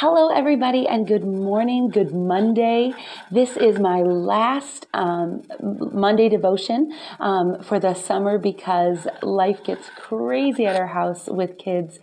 Hello, everybody, and good morning, good Monday. This is my last um, Monday devotion um, for the summer because life gets crazy at our house with kids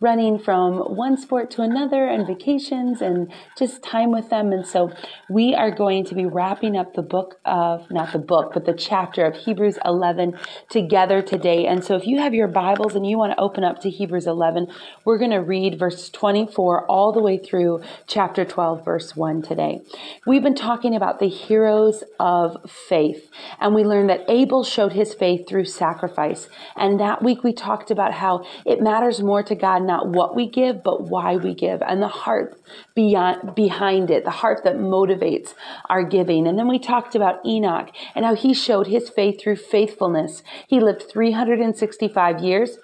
running from one sport to another and vacations and just time with them. And so we are going to be wrapping up the book of, not the book, but the chapter of Hebrews 11 together today. And so if you have your Bibles and you want to open up to Hebrews 11, we're going to read verse 24 all the way through chapter 12, verse 1 today. We've been talking about the heroes of faith, and we learned that Abel showed his faith through sacrifice. And that week we talked about how it matters more to God not what we give, but why we give and the heart beyond, behind it, the heart that motivates our giving. And then we talked about Enoch and how he showed his faith through faithfulness. He lived 365 years.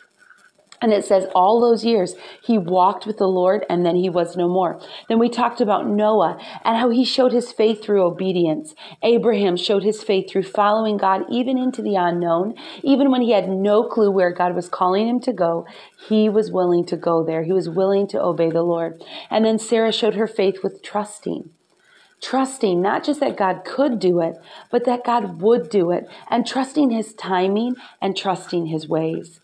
And it says all those years he walked with the Lord and then he was no more. Then we talked about Noah and how he showed his faith through obedience. Abraham showed his faith through following God even into the unknown. Even when he had no clue where God was calling him to go, he was willing to go there. He was willing to obey the Lord. And then Sarah showed her faith with trusting trusting not just that God could do it, but that God would do it, and trusting his timing and trusting his ways.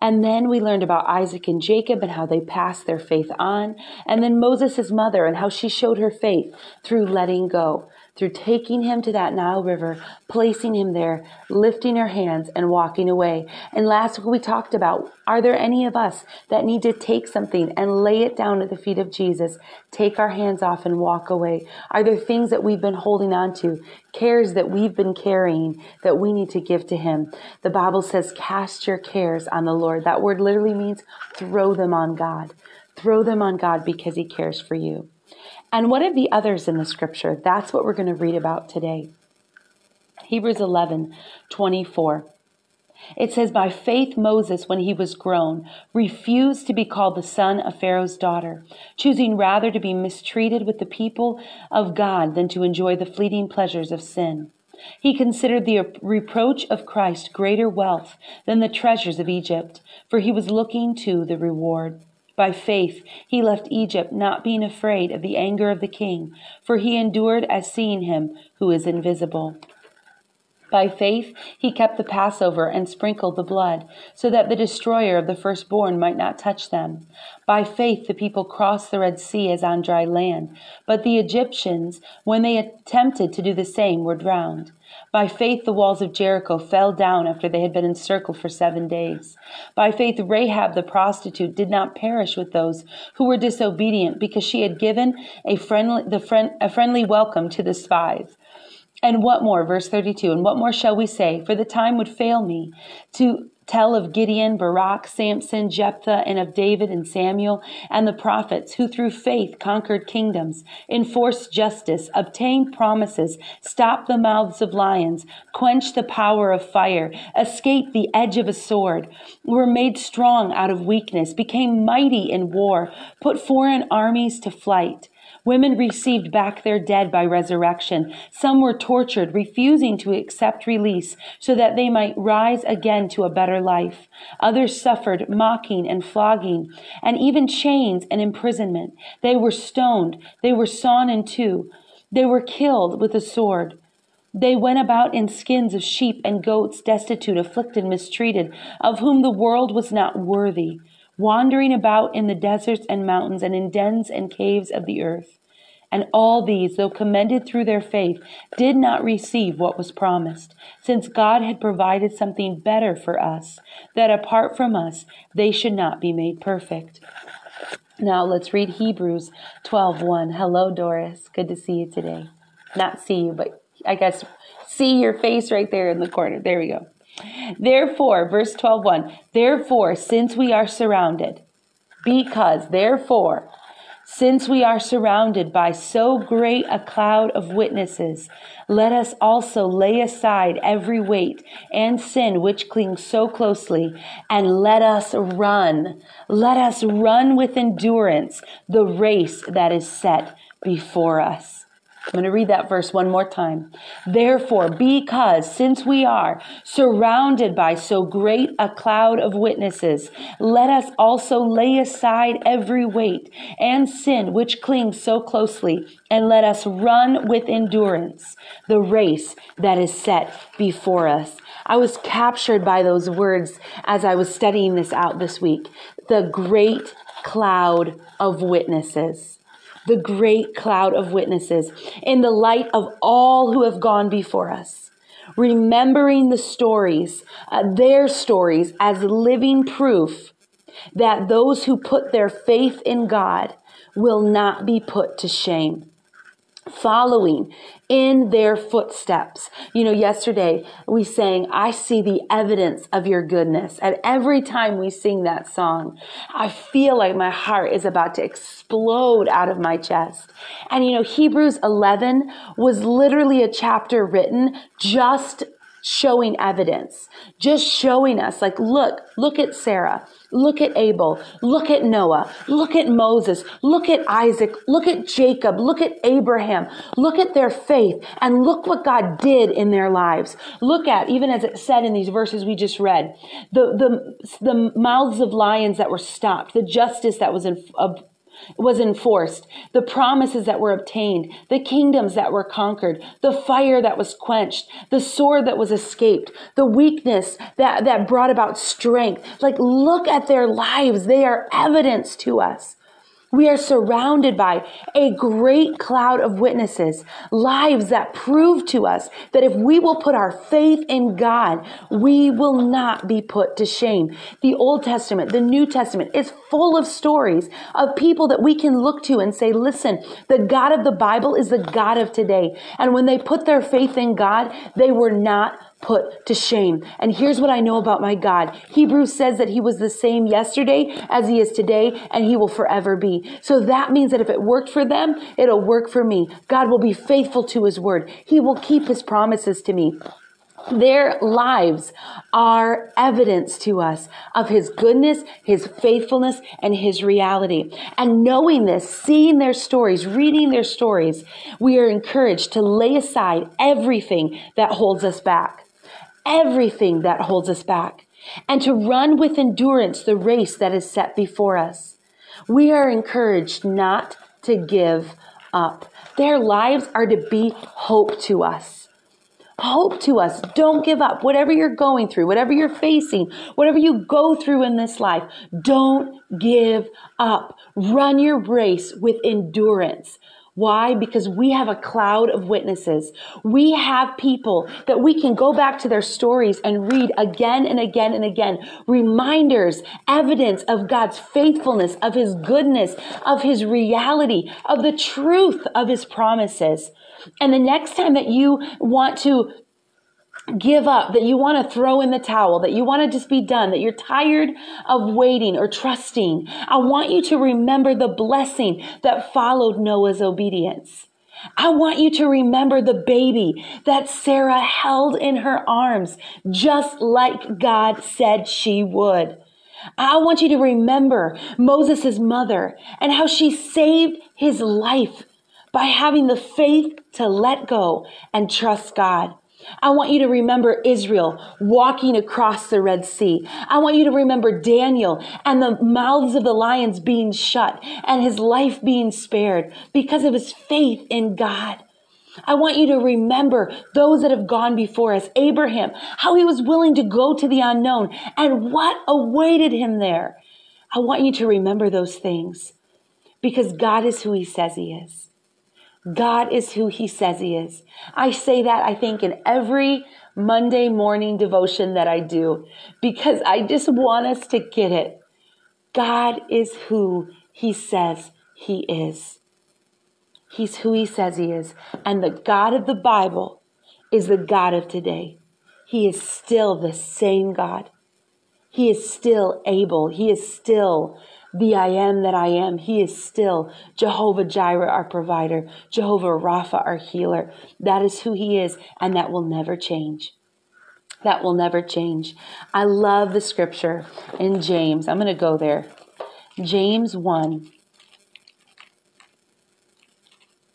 And then we learned about Isaac and Jacob and how they passed their faith on. And then Moses' mother and how she showed her faith through letting go through taking him to that Nile River, placing him there, lifting her hands, and walking away. And last week we talked about are there any of us that need to take something and lay it down at the feet of Jesus, take our hands off and walk away? Are there things that we've been holding on to, cares that we've been carrying that we need to give to Him? The Bible says, cast your cares on the Lord. That word literally means throw them on God. Throw them on God because He cares for you. And what of the others in the scripture? That's what we're going to read about today. Hebrews 11 24. It says, By faith, Moses, when he was grown, refused to be called the son of Pharaoh's daughter, choosing rather to be mistreated with the people of God than to enjoy the fleeting pleasures of sin. He considered the reproach of Christ greater wealth than the treasures of Egypt, for he was looking to the reward. By faith he left Egypt, not being afraid of the anger of the king, for he endured as seeing him who is invisible. By faith he kept the Passover and sprinkled the blood, so that the destroyer of the firstborn might not touch them. By faith the people crossed the Red Sea as on dry land, but the Egyptians, when they attempted to do the same, were drowned. By faith, the walls of Jericho fell down after they had been encircled for seven days. By faith, Rahab the prostitute did not perish with those who were disobedient because she had given a friendly, the friend, a friendly welcome to the spies. And what more, verse 32, and what more shall we say? For the time would fail me to tell of Gideon, Barak, Samson, Jephthah, and of David and Samuel and the prophets who through faith conquered kingdoms, enforced justice, obtained promises, stopped the mouths of lions, quenched the power of fire, escaped the edge of a sword, were made strong out of weakness, became mighty in war, put foreign armies to flight. Women received back their dead by resurrection. Some were tortured, refusing to accept release so that they might rise again to a better life. Others suffered mocking and flogging, and even chains and imprisonment. They were stoned. They were sawn in two. They were killed with a sword. They went about in skins of sheep and goats, destitute, afflicted, mistreated, of whom the world was not worthy wandering about in the deserts and mountains and in dens and caves of the earth. And all these, though commended through their faith, did not receive what was promised, since God had provided something better for us, that apart from us they should not be made perfect. Now let's read Hebrews 12:1. Hello Doris, good to see you today. Not see you, but I guess see your face right there in the corner. There we go. Therefore, verse 12, 1, therefore, since we are surrounded, because, therefore, since we are surrounded by so great a cloud of witnesses, let us also lay aside every weight and sin which clings so closely, and let us run. Let us run with endurance the race that is set before us. I'm going to read that verse one more time. Therefore, because since we are surrounded by so great a cloud of witnesses, let us also lay aside every weight and sin which clings so closely, and let us run with endurance the race that is set before us. I was captured by those words as I was studying this out this week. The great cloud of witnesses the great cloud of witnesses in the light of all who have gone before us. Remembering the stories, uh, their stories, as living proof that those who put their faith in God will not be put to shame following in their footsteps. You know, yesterday we sang, I see the evidence of your goodness. And every time we sing that song, I feel like my heart is about to explode out of my chest. And you know, Hebrews 11 was literally a chapter written just showing evidence, just showing us, like, look, look at Sarah, look at Abel, look at Noah, look at Moses, look at Isaac, look at Jacob, look at Abraham, look at their faith, and look what God did in their lives. Look at, even as it said in these verses we just read, the, the, the mouths of lions that were stopped, the justice that was in, uh, was enforced, the promises that were obtained, the kingdoms that were conquered, the fire that was quenched, the sword that was escaped, the weakness that, that brought about strength. Like, look at their lives. They are evidence to us. We are surrounded by a great cloud of witnesses, lives that prove to us that if we will put our faith in God, we will not be put to shame. The Old Testament, the New Testament is full of stories of people that we can look to and say, listen, the God of the Bible is the God of today. And when they put their faith in God, they were not put to shame. And here's what I know about my God. Hebrews says that he was the same yesterday as he is today and he will forever be. So that means that if it worked for them, it'll work for me. God will be faithful to his word. He will keep his promises to me. Their lives are evidence to us of his goodness, his faithfulness, and his reality. And knowing this, seeing their stories, reading their stories, we are encouraged to lay aside everything that holds us back everything that holds us back, and to run with endurance the race that is set before us. We are encouraged not to give up. Their lives are to be hope to us. Hope to us. Don't give up. Whatever you're going through, whatever you're facing, whatever you go through in this life, don't give up. Run your race with endurance. Why? Because we have a cloud of witnesses. We have people that we can go back to their stories and read again and again and again. Reminders, evidence of God's faithfulness, of His goodness, of His reality, of the truth of His promises. And the next time that you want to give up, that you want to throw in the towel, that you want to just be done, that you're tired of waiting or trusting, I want you to remember the blessing that followed Noah's obedience. I want you to remember the baby that Sarah held in her arms, just like God said she would. I want you to remember Moses' mother and how she saved his life by having the faith to let go and trust God. I want you to remember Israel walking across the Red Sea. I want you to remember Daniel and the mouths of the lions being shut and his life being spared because of his faith in God. I want you to remember those that have gone before us. Abraham, how he was willing to go to the unknown and what awaited him there. I want you to remember those things because God is who he says he is. God is who he says he is. I say that, I think, in every Monday morning devotion that I do because I just want us to get it. God is who he says he is. He's who he says he is. And the God of the Bible is the God of today. He is still the same God. He is still able. He is still the I am that I am. He is still Jehovah Jireh, our provider, Jehovah Rapha, our healer. That is who He is, and that will never change. That will never change. I love the scripture in James. I'm going to go there. James 1.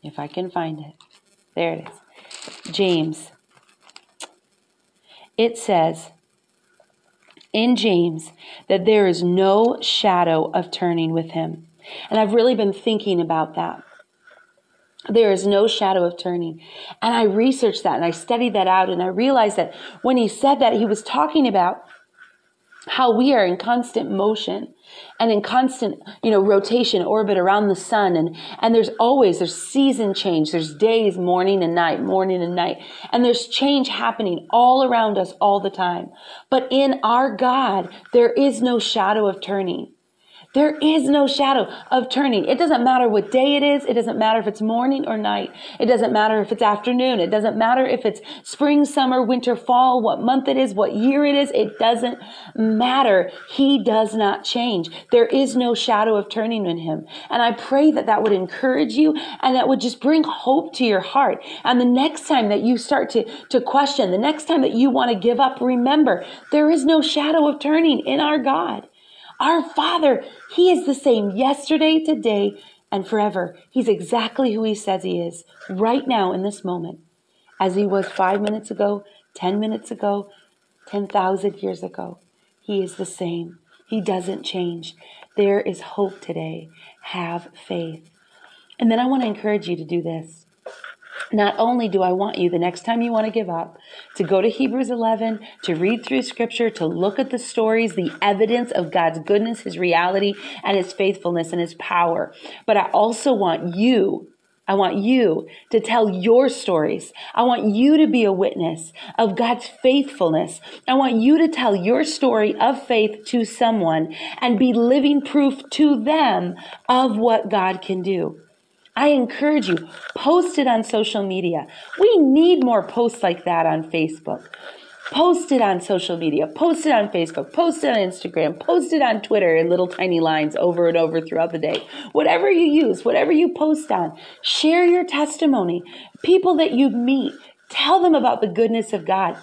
If I can find it. There it is. James. It says in James that there is no shadow of turning with him. And I've really been thinking about that. There is no shadow of turning. And I researched that and I studied that out and I realized that when he said that, he was talking about how we are in constant motion and in constant you know rotation orbit around the sun. And and there's always there's season change. There's days morning and night morning and night. And there's change happening all around us all the time. But in our god there is no shadow of turning there is no shadow of turning. It doesn't matter what day it is. It doesn't matter if it's morning or night. It doesn't matter if it's afternoon. It doesn't matter if it's spring, summer, winter, fall, what month it is, what year it is. It doesn't matter. He does not change. There is no shadow of turning in him. And I pray that that would encourage you and that would just bring hope to your heart. And the next time that you start to, to question, the next time that you want to give up, remember, there is no shadow of turning in our God. Our Father, He is the same yesterday, today, and forever. He's exactly who He says He is right now in this moment, as He was five minutes ago, 10 minutes ago, 10,000 years ago. He is the same. He doesn't change. There is hope today. Have faith. And then I want to encourage you to do this. Not only do I want you the next time you want to give up to go to Hebrews 11, to read through scripture, to look at the stories, the evidence of God's goodness, his reality, and his faithfulness and his power, but I also want you I want you to tell your stories. I want you to be a witness of God's faithfulness. I want you to tell your story of faith to someone and be living proof to them of what God can do. I encourage you, post it on social media. We need more posts like that on Facebook. Post it on social media, post it on Facebook, post it on Instagram, post it on Twitter in little tiny lines over and over throughout the day. Whatever you use, whatever you post on, share your testimony. People that you meet, tell them about the goodness of God.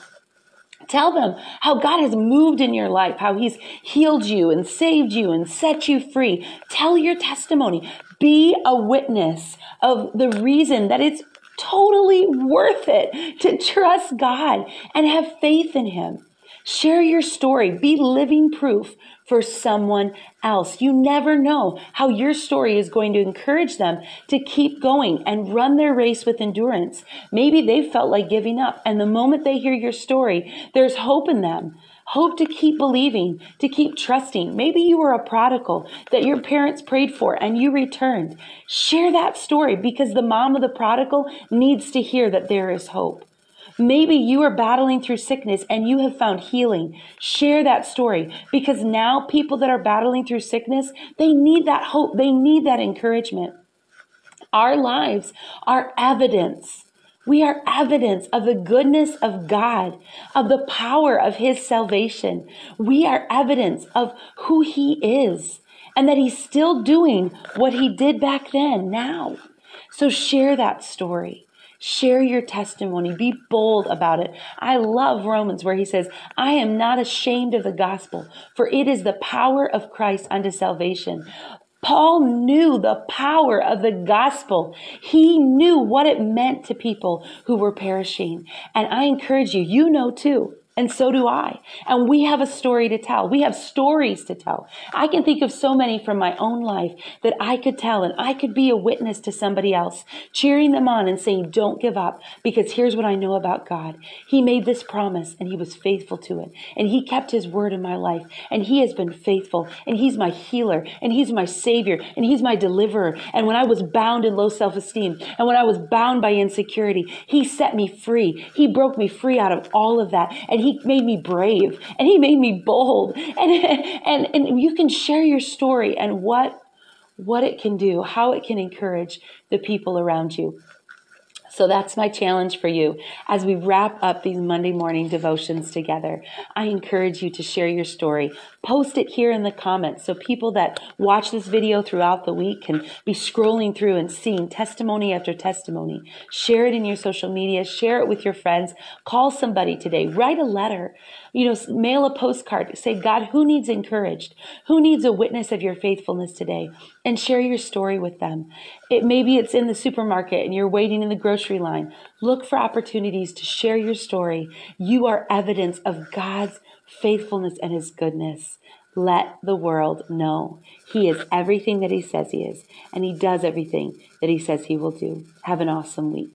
Tell them how God has moved in your life, how He's healed you and saved you and set you free. Tell your testimony. Be a witness of the reason that it's totally worth it to trust God and have faith in Him. Share your story. Be living proof for someone else. You never know how your story is going to encourage them to keep going and run their race with endurance. Maybe they felt like giving up, and the moment they hear your story, there's hope in them. Hope to keep believing, to keep trusting. Maybe you were a prodigal that your parents prayed for and you returned. Share that story because the mom of the prodigal needs to hear that there is hope. Maybe you are battling through sickness and you have found healing. Share that story because now people that are battling through sickness, they need that hope. They need that encouragement. Our lives are evidence we are evidence of the goodness of God, of the power of His salvation. We are evidence of who He is and that He's still doing what He did back then, now. So share that story. Share your testimony. Be bold about it. I love Romans where he says, I am not ashamed of the gospel, for it is the power of Christ unto salvation. Paul knew the power of the gospel. He knew what it meant to people who were perishing. And I encourage you, you know too. And so do I. And we have a story to tell. We have stories to tell. I can think of so many from my own life that I could tell and I could be a witness to somebody else, cheering them on and saying, don't give up because here's what I know about God. He made this promise and he was faithful to it. And he kept his word in my life and he has been faithful and he's my healer and he's my savior and he's my deliverer. And when I was bound in low self-esteem and when I was bound by insecurity, he set me free. He broke me free out of all of that. And he made me brave and he made me bold. And, and, and you can share your story and what, what it can do, how it can encourage the people around you. So that's my challenge for you as we wrap up these Monday morning devotions together. I encourage you to share your story. Post it here in the comments so people that watch this video throughout the week can be scrolling through and seeing testimony after testimony. Share it in your social media, share it with your friends, call somebody today, write a letter. You know, mail a postcard. Say, God, who needs encouraged? Who needs a witness of your faithfulness today? And share your story with them. It maybe it's in the supermarket and you're waiting in the grocery line. Look for opportunities to share your story. You are evidence of God's faithfulness and his goodness. Let the world know he is everything that he says he is, and he does everything that he says he will do. Have an awesome week.